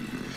Mm-hmm.